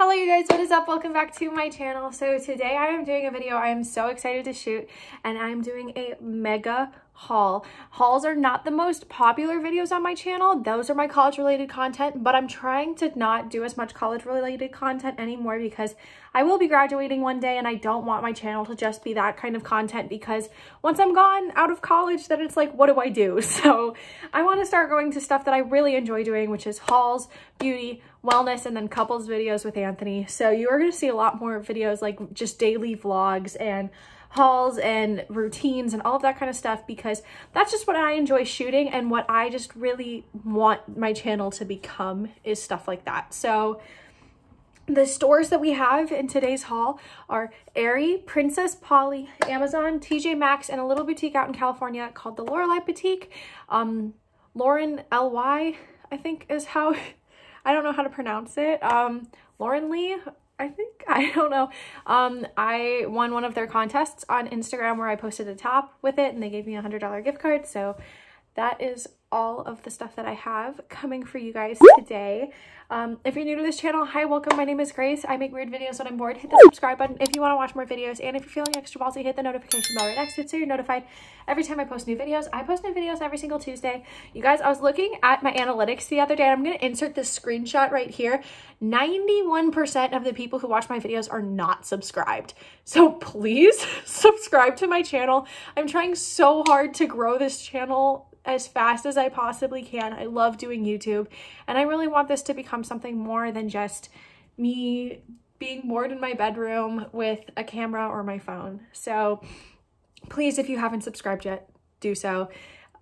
Hello you guys, what is up? Welcome back to my channel. So today I am doing a video I am so excited to shoot and I'm doing a mega haul. Hauls are not the most popular videos on my channel. Those are my college related content, but I'm trying to not do as much college related content anymore because I will be graduating one day and I don't want my channel to just be that kind of content because once I'm gone out of college, then it's like, what do I do? So I want to start going to stuff that I really enjoy doing, which is hauls, beauty, wellness, and then couples videos with Anthony. So you are going to see a lot more videos like just daily vlogs and hauls and routines and all of that kind of stuff because that's just what I enjoy shooting and what I just really want my channel to become is stuff like that. So the stores that we have in today's haul are Aerie, Princess Polly, Amazon, TJ Maxx, and a little boutique out in California called the Laurenly Boutique. Um, Lauren L.Y., I think is how, I don't know how to pronounce it. Um, Lauren Lee, I think, I don't know. Um, I won one of their contests on Instagram where I posted a top with it and they gave me a $100 gift card. So that is all of the stuff that I have coming for you guys today. Um, if you're new to this channel, hi, welcome. My name is Grace. I make weird videos when I'm bored. Hit the subscribe button if you want to watch more videos. And if you're feeling extra ballsy, hit the notification bell right next to it so you're notified every time I post new videos. I post new videos every single Tuesday. You guys, I was looking at my analytics the other day. And I'm going to insert this screenshot right here. 91% of the people who watch my videos are not subscribed. So please subscribe to my channel. I'm trying so hard to grow this channel as fast as I possibly can. I love doing YouTube and I really want this to become something more than just me being bored in my bedroom with a camera or my phone. So please, if you haven't subscribed yet, do so.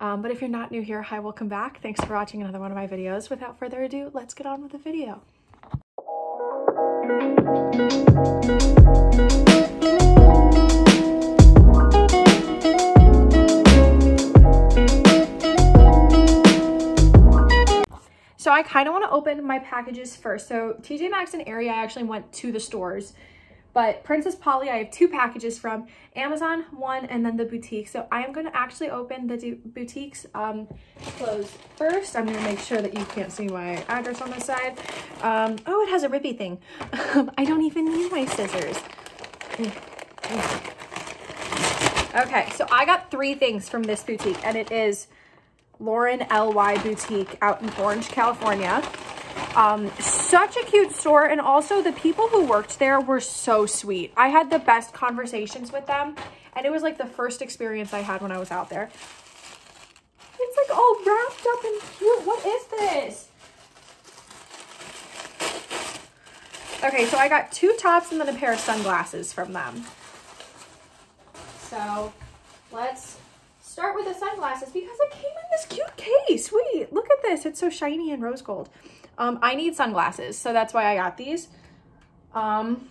Um, but if you're not new here, hi, welcome back. Thanks for watching another one of my videos. Without further ado, let's get on with the video. I kind of want to open my packages first. So TJ Maxx and Aerie, I actually went to the stores. But Princess Polly, I have two packages from Amazon, one, and then the boutique. So I am going to actually open the boutiques um, clothes first. I'm going to make sure that you can't see my address on the side. Um, oh, it has a rippy thing. I don't even need my scissors. Okay, so I got three things from this boutique, and it is Lauren L.Y. Boutique out in Orange, California. Um, such a cute store. And also the people who worked there were so sweet. I had the best conversations with them. And it was like the first experience I had when I was out there. It's like all wrapped up and cute. What is this? Okay, so I got two tops and then a pair of sunglasses from them. So let's start with the sunglasses because it came in this cute case. Wait, look at this. It's so shiny and rose gold. Um, I need sunglasses, so that's why I got these. Um,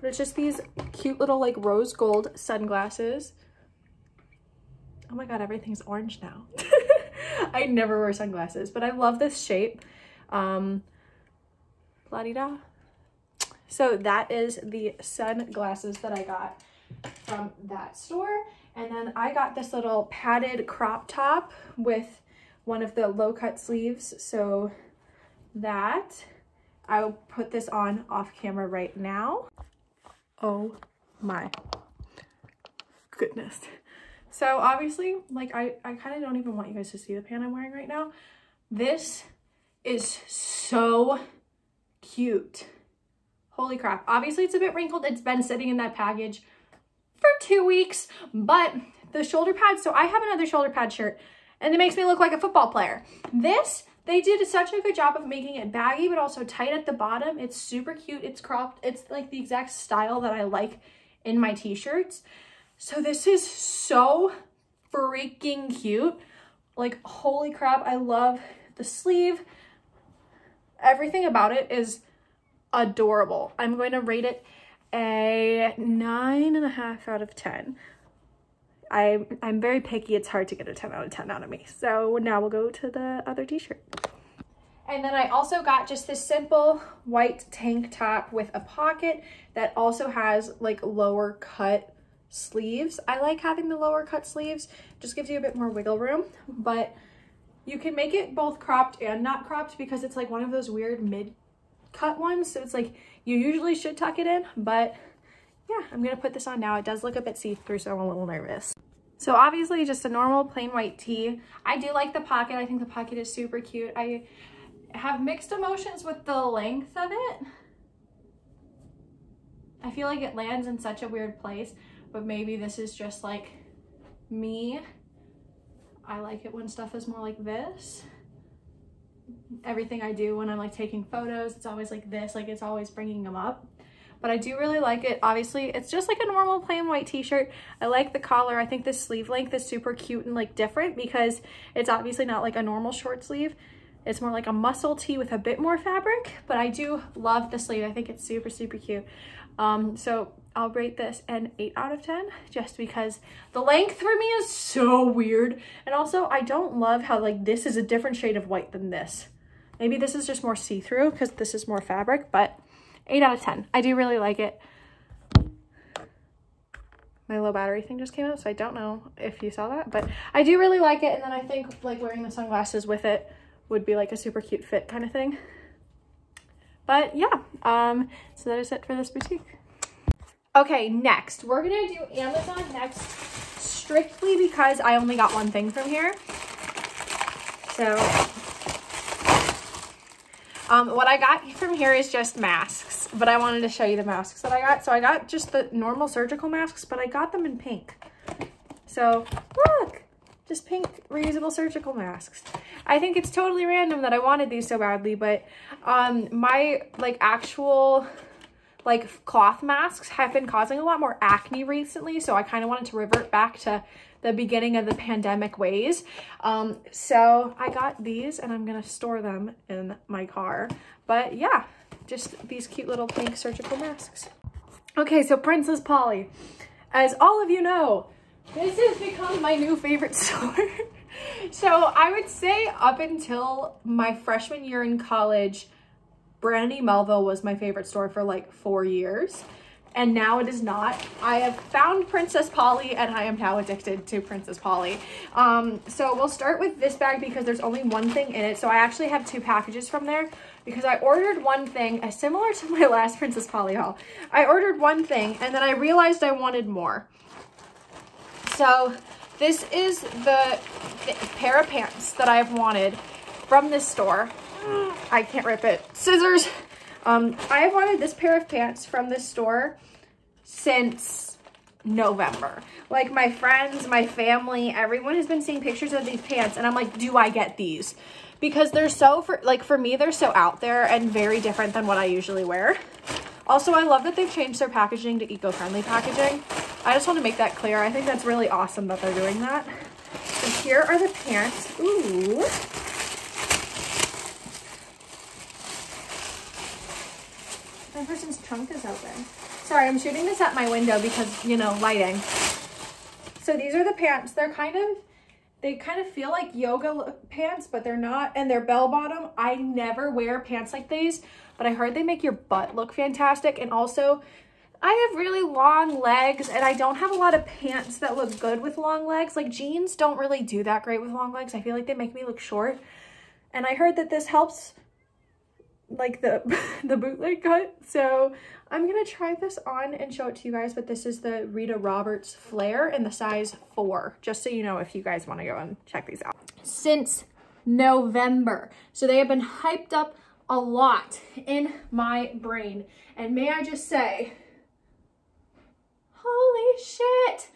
but it's just these cute little like rose gold sunglasses. Oh my God, everything's orange now. I never wear sunglasses, but I love this shape. Um, la -di -da. So that is the sunglasses that I got from that store. And then I got this little padded crop top with one of the low cut sleeves. So that, I'll put this on off camera right now. Oh my goodness. So obviously, like I, I kind of don't even want you guys to see the pant I'm wearing right now. This is so cute. Holy crap. Obviously it's a bit wrinkled. It's been sitting in that package for two weeks, but the shoulder pads, so I have another shoulder pad shirt and it makes me look like a football player. This, they did such a good job of making it baggy, but also tight at the bottom. It's super cute. It's cropped. It's like the exact style that I like in my t-shirts. So this is so freaking cute. Like, holy crap, I love the sleeve. Everything about it is adorable. I'm going to rate it a nine and a half out of 10. I, I'm very picky. It's hard to get a 10 out of 10 out of me. So now we'll go to the other t-shirt. And then I also got just this simple white tank top with a pocket that also has like lower cut sleeves. I like having the lower cut sleeves. Just gives you a bit more wiggle room, but you can make it both cropped and not cropped because it's like one of those weird mid cut ones. So it's like you usually should tuck it in, but yeah, I'm gonna put this on now. It does look a bit see-through, so I'm a little nervous. So obviously just a normal plain white tee. I do like the pocket. I think the pocket is super cute. I have mixed emotions with the length of it. I feel like it lands in such a weird place, but maybe this is just like me. I like it when stuff is more like this. Everything I do when I'm like taking photos, it's always like this, like it's always bringing them up. But I do really like it. Obviously, it's just like a normal plain white t-shirt. I like the collar. I think the sleeve length is super cute and like different because it's obviously not like a normal short sleeve. It's more like a muscle tee with a bit more fabric, but I do love the sleeve. I think it's super, super cute. Um, so I'll rate this an 8 out of 10 just because the length for me is so weird. And also I don't love how like this is a different shade of white than this. Maybe this is just more see-through because this is more fabric, but 8 out of 10. I do really like it. My low battery thing just came out, so I don't know if you saw that, but I do really like it. And then I think like wearing the sunglasses with it would be like a super cute fit kind of thing. But yeah, um, so that is it for this boutique. Okay, next, we're gonna do Amazon next, strictly because I only got one thing from here. So, um, what I got from here is just masks, but I wanted to show you the masks that I got. So I got just the normal surgical masks, but I got them in pink. So look, just pink reusable surgical masks. I think it's totally random that I wanted these so badly, but um, my like actual like cloth masks have been causing a lot more acne recently. So I kind of wanted to revert back to the beginning of the pandemic ways. Um, so I got these and I'm going to store them in my car. But yeah, just these cute little pink surgical masks. Okay, so Princess Polly. As all of you know, this has become my new favorite store. so I would say up until my freshman year in college, Brandy Melville was my favorite store for like four years. And now it is not. I have found Princess Polly and I am now addicted to Princess Polly. Um, so we'll start with this bag because there's only one thing in it. So I actually have two packages from there because I ordered one thing uh, similar to my last Princess Polly haul. I ordered one thing and then I realized I wanted more. So this is the, the pair of pants that I've wanted from this store. I can't rip it. Scissors. Um, I've wanted this pair of pants from this store since November. Like my friends, my family, everyone has been seeing pictures of these pants and I'm like, do I get these? Because they're so, for like for me, they're so out there and very different than what I usually wear. Also, I love that they've changed their packaging to eco-friendly packaging. I just want to make that clear. I think that's really awesome that they're doing that. And here are the pants. Ooh. My person's trunk is open. Sorry, I'm shooting this at my window because, you know, lighting. So these are the pants. They're kind of, they kind of feel like yoga pants, but they're not. And they're bell bottom. I never wear pants like these, but I heard they make your butt look fantastic. And also, I have really long legs and I don't have a lot of pants that look good with long legs. Like jeans don't really do that great with long legs. I feel like they make me look short. And I heard that this helps like the the bootleg cut. So i'm gonna try this on and show it to you guys but this is the rita roberts flare in the size four just so you know if you guys want to go and check these out. Since november. So they have been hyped up a lot in my brain. And may i just say holy shit!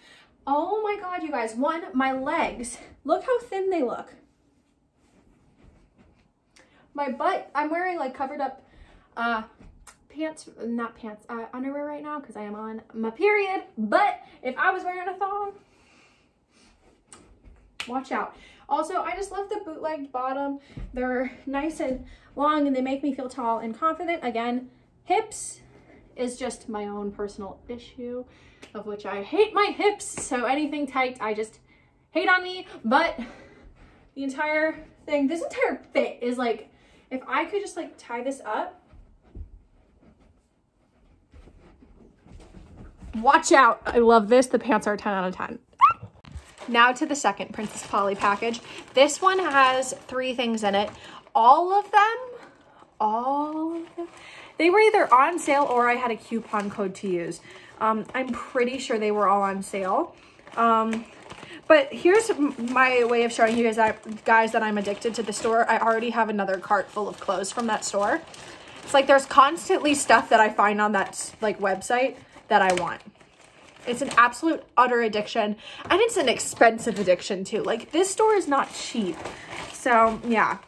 Oh my god you guys. One my legs. Look how thin they look my butt, I'm wearing like covered up uh, pants, not pants, uh, underwear right now because I am on my period. But if I was wearing a thong, watch out. Also, I just love the bootlegged bottom. They're nice and long and they make me feel tall and confident. Again, hips is just my own personal issue of which I hate my hips. So anything tight, I just hate on me. But the entire thing, this entire fit is like if I could just like tie this up. Watch out. I love this. The pants are 10 out of 10. Now to the second Princess Polly package. This one has three things in it. All of them, all of them They were either on sale or I had a coupon code to use. Um, I'm pretty sure they were all on sale. Um, but here's my way of showing you guys that, guys that I'm addicted to the store. I already have another cart full of clothes from that store. It's like there's constantly stuff that I find on that like website that I want. It's an absolute utter addiction and it's an expensive addiction too. Like this store is not cheap. So yeah.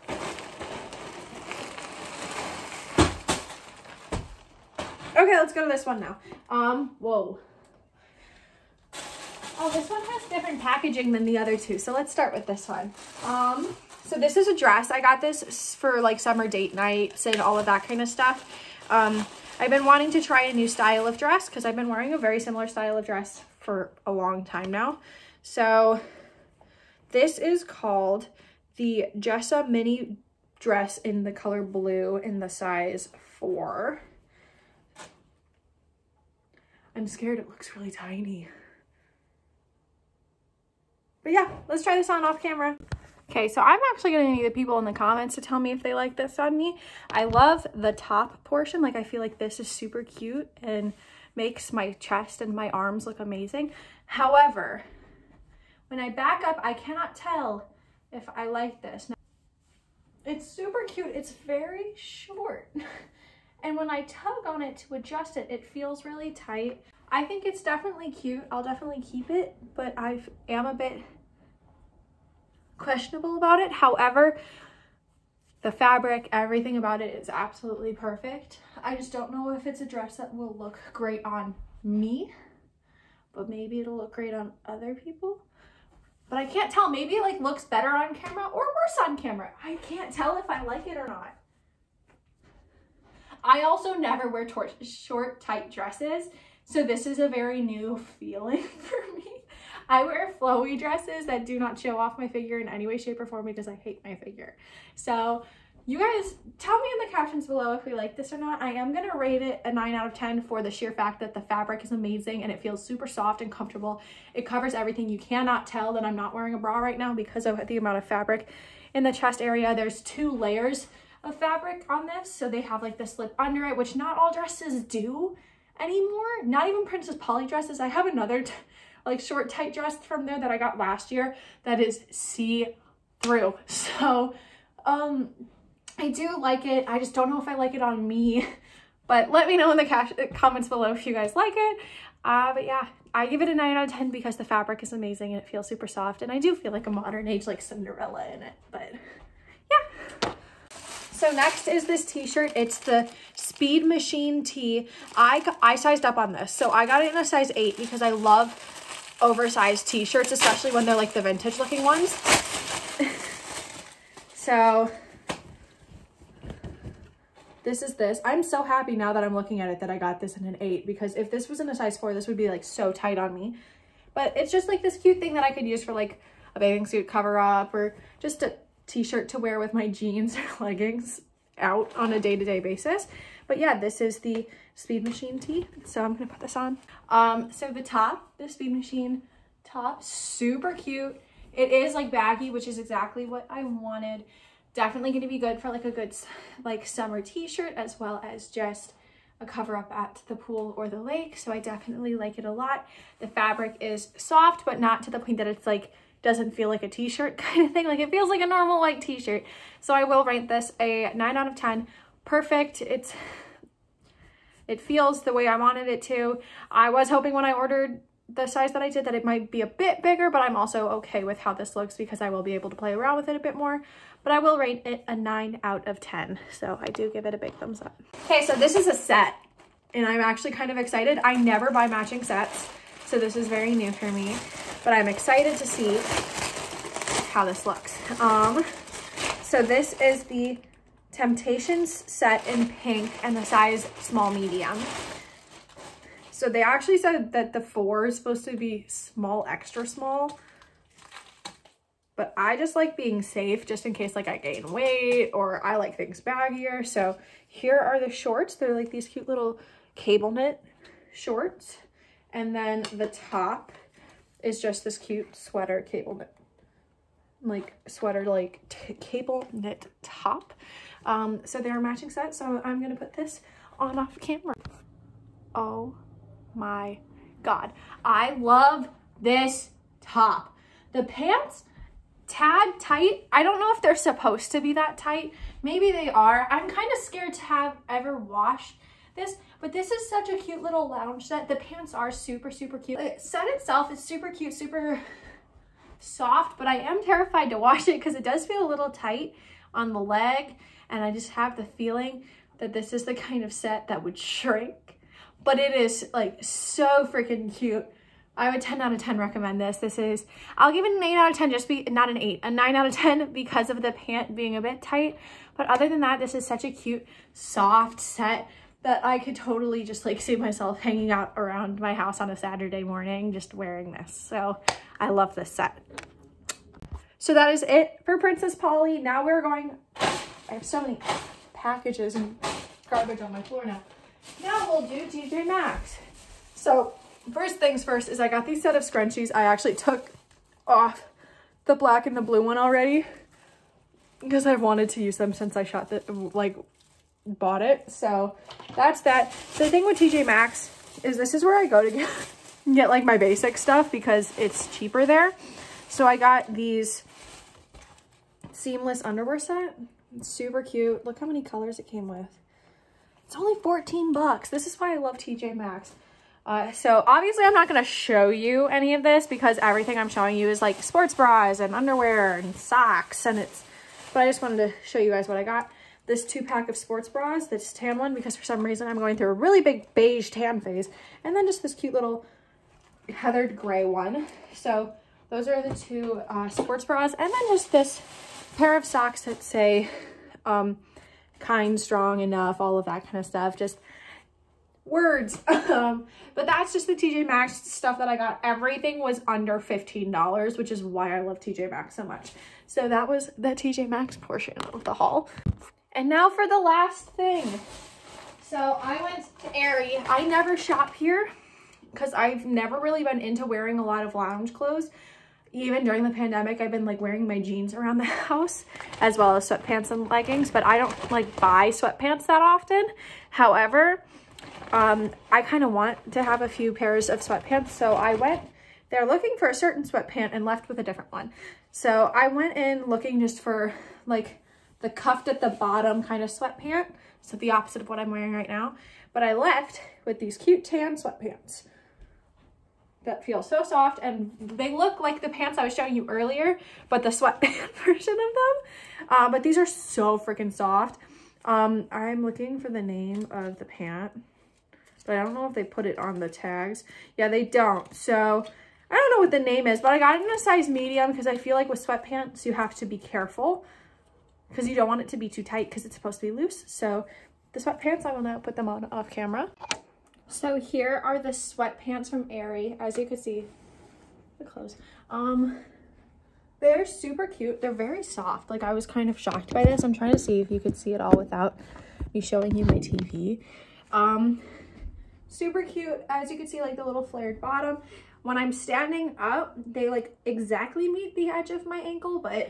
Okay, let's go to this one now. Um, whoa. Oh, this one has different packaging than the other two. So let's start with this one. Um, so this is a dress. I got this for like summer date nights and all of that kind of stuff. Um, I've been wanting to try a new style of dress because I've been wearing a very similar style of dress for a long time now. So this is called the Jessa mini dress in the color blue in the size four. I'm scared it looks really tiny. But yeah, let's try this on off camera. Okay, so I'm actually to need the people in the comments to tell me if they like this on me. I love the top portion. Like, I feel like this is super cute and makes my chest and my arms look amazing. However, when I back up, I cannot tell if I like this. Now, It's super cute. It's very short. and when I tug on it to adjust it, it feels really tight. I think it's definitely cute. I'll definitely keep it, but I am a bit questionable about it. However, the fabric, everything about it is absolutely perfect. I just don't know if it's a dress that will look great on me, but maybe it'll look great on other people. But I can't tell. Maybe it like looks better on camera or worse on camera. I can't tell if I like it or not. I also never wear short, tight dresses. So this is a very new feeling for me. I wear flowy dresses that do not show off my figure in any way, shape, or form because I hate my figure. So you guys tell me in the captions below if we like this or not. I am going to rate it a 9 out of 10 for the sheer fact that the fabric is amazing and it feels super soft and comfortable. It covers everything. You cannot tell that I'm not wearing a bra right now because of the amount of fabric in the chest area. There's two layers of fabric on this. So they have like the slip under it, which not all dresses do anymore. Not even Princess Polly dresses. I have another like short tight dress from there that I got last year that is see-through. So um, I do like it. I just don't know if I like it on me. But let me know in the comments below if you guys like it. Uh, but yeah, I give it a 9 out of 10 because the fabric is amazing and it feels super soft. And I do feel like a modern age like Cinderella in it. But yeah. So next is this t-shirt. It's the Speed Machine tee. I, I sized up on this. So I got it in a size 8 because I love oversized t-shirts, especially when they're like the vintage looking ones. so this is this. I'm so happy now that I'm looking at it that I got this in an eight because if this was in a size four, this would be like so tight on me. But it's just like this cute thing that I could use for like a bathing suit cover up or just a t-shirt to wear with my jeans or leggings out on a day-to-day -day basis. But yeah, this is the Speed Machine tee. So I'm gonna put this on. Um, so the top, the Speed Machine top, super cute. It is like baggy, which is exactly what I wanted. Definitely gonna be good for like a good like summer t-shirt as well as just a cover up at the pool or the lake. So I definitely like it a lot. The fabric is soft, but not to the point that it's like doesn't feel like a t-shirt kind of thing. Like it feels like a normal white t-shirt. So I will rate this a 9 out of 10 perfect. It's it feels the way I wanted it to. I was hoping when I ordered the size that I did that it might be a bit bigger, but I'm also okay with how this looks because I will be able to play around with it a bit more. But I will rate it a 9 out of 10. So I do give it a big thumbs up. Okay, so this is a set and I'm actually kind of excited. I never buy matching sets, so this is very new for me. But I'm excited to see how this looks. Um, so this is the Temptations set in pink and the size small medium. So they actually said that the four is supposed to be small, extra small. But I just like being safe just in case like I gain weight or I like things baggier. So here are the shorts. They're like these cute little cable knit shorts. And then the top is just this cute sweater cable knit like sweater like cable knit top um, so they're a matching set. So I'm to put this on off camera. Oh my God. I love this top. The pants, tad tight. I don't know if they're supposed to be that tight. Maybe they are. I'm kind of scared to have ever washed this, but this is such a cute little lounge set. The pants are super, super cute. The set itself is super cute, super soft, but I am terrified to wash it because it does feel a little tight on the leg. And I just have the feeling that this is the kind of set that would shrink but it is like so freaking cute. I would 10 out of 10 recommend this. This is, I'll give it an 8 out of 10, just be, not an 8, a 9 out of 10 because of the pant being a bit tight. But other than that, this is such a cute, soft set that I could totally just like see myself hanging out around my house on a Saturday morning just wearing this. So I love this set. So that is it for Princess Polly. Now we're going, I have so many packages and garbage on my floor now. Now we'll do TJ Maxx. So first things first is I got these set of scrunchies. I actually took off the black and the blue one already because I've wanted to use them since I shot the, like, bought it. So that's that. The thing with TJ Maxx is this is where I go to get, get like my basic stuff because it's cheaper there. So I got these seamless underwear set. It's super cute. Look how many colors it came with. It's only 14 bucks. This is why I love TJ Maxx. Uh, so obviously I'm not going to show you any of this because everything I'm showing you is like sports bras and underwear and socks and it's, but I just wanted to show you guys what I got. This two pack of sports bras, this tan one, because for some reason I'm going through a really big beige tan phase. And then just this cute little heathered gray one. So those are the two uh, sports bras. And then just this pair of socks that say, um, kind, strong, enough, all of that kind of stuff. Just words. um, but that's just the TJ Maxx stuff that I got. Everything was under $15, which is why I love TJ Maxx so much. So that was the TJ Maxx portion of the haul. And now for the last thing. So I went to Aerie. I never shop here because I've never really been into wearing a lot of lounge clothes even during the pandemic, I've been like wearing my jeans around the house as well as sweatpants and leggings, but I don't like buy sweatpants that often. However, um, I kind of want to have a few pairs of sweatpants. So I went there looking for a certain sweatpant and left with a different one. So I went in looking just for like the cuffed at the bottom kind of sweatpant. So the opposite of what I'm wearing right now. But I left with these cute tan sweatpants that feel so soft and they look like the pants I was showing you earlier, but the sweatband version of them. Uh, but these are so freaking soft. Um, I'm looking for the name of the pant, but I don't know if they put it on the tags. Yeah, they don't. So I don't know what the name is, but I got it in a size medium because I feel like with sweatpants, you have to be careful because you don't want it to be too tight because it's supposed to be loose. So the sweatpants, I will now put them on off camera. So here are the sweatpants from Aerie. As you can see, the clothes. Um, they're super cute. They're very soft. Like I was kind of shocked by this. I'm trying to see if you could see it all without me showing you my TV. Um, super cute. As you can see, like the little flared bottom. When I'm standing up, they like exactly meet the edge of my ankle, but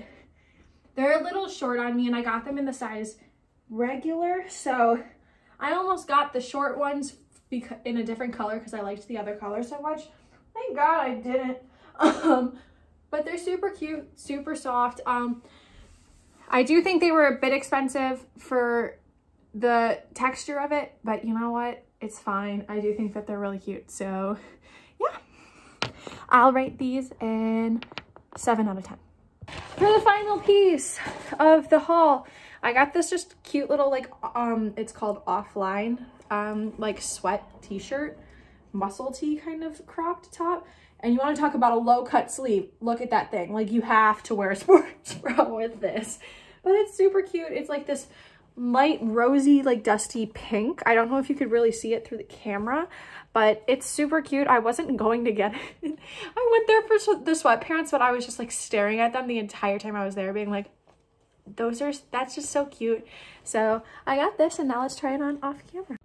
they're a little short on me and I got them in the size regular. So I almost got the short ones in a different color because I liked the other color so much. Thank God I didn't. Um, but they're super cute, super soft. Um, I do think they were a bit expensive for the texture of it, but you know what? It's fine. I do think that they're really cute. So yeah, I'll rate these in 7 out of 10. For the final piece of the haul, I got this just cute little like, um, it's called Offline um, like sweat t-shirt, muscle tee kind of cropped top. And you want to talk about a low cut sleeve. Look at that thing. Like you have to wear a sports bra with this. But it's super cute. It's like this light rosy, like dusty pink. I don't know if you could really see it through the camera, but it's super cute. I wasn't going to get it. I went there for the sweatpants, but I was just like staring at them the entire time I was there being like, those are, that's just so cute. So I got this and now let's try it on off camera.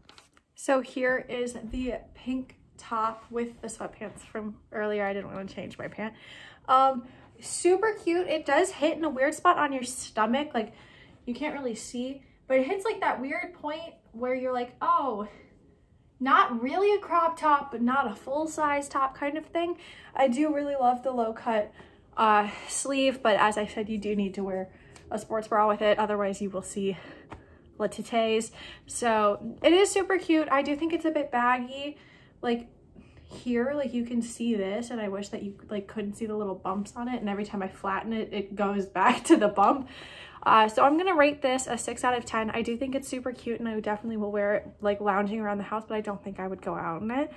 So here is the pink top with the sweatpants from earlier. I didn't want to change my pant. Um, super cute. It does hit in a weird spot on your stomach. Like you can't really see, but it hits like that weird point where you're like, oh, not really a crop top, but not a full size top kind of thing. I do really love the low cut uh, sleeve, but as I said, you do need to wear a sports bra with it. Otherwise you will see latites. So it is super cute. I do think it's a bit baggy. Like here, like you can see this and I wish that you like couldn't see the little bumps on it. And every time I flatten it, it goes back to the bump. Uh, so I'm going to rate this a 6 out of 10. I do think it's super cute and I definitely will wear it like lounging around the house, but I don't think I would go out in it.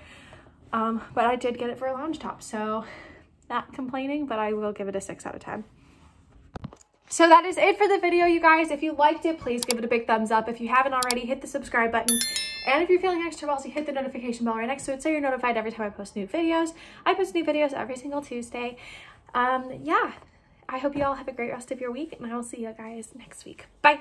Um, but I did get it for a lounge top, so not complaining, but I will give it a 6 out of 10. So that is it for the video, you guys. If you liked it, please give it a big thumbs up. If you haven't already, hit the subscribe button. And if you're feeling extra ballsy, hit the notification bell right next to it so you're notified every time I post new videos. I post new videos every single Tuesday. Um, yeah, I hope you all have a great rest of your week, and I will see you guys next week. Bye!